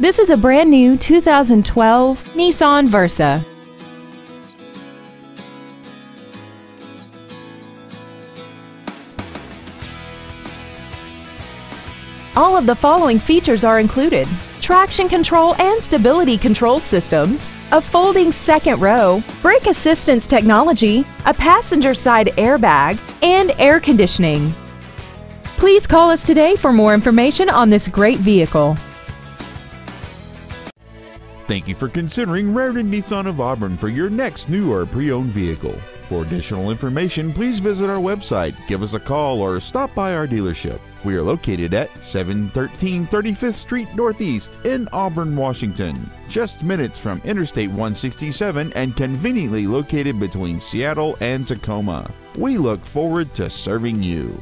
This is a brand new 2012 Nissan Versa. All of the following features are included traction control and stability control systems, a folding second row, brake assistance technology, a passenger side airbag, and air conditioning. Please call us today for more information on this great vehicle. Thank you for considering Rairdon Nissan of Auburn for your next new or pre-owned vehicle. For additional information, please visit our website, give us a call, or stop by our dealership. We are located at 713 35th Street Northeast in Auburn, Washington, just minutes from Interstate 167 and conveniently located between Seattle and Tacoma. We look forward to serving you.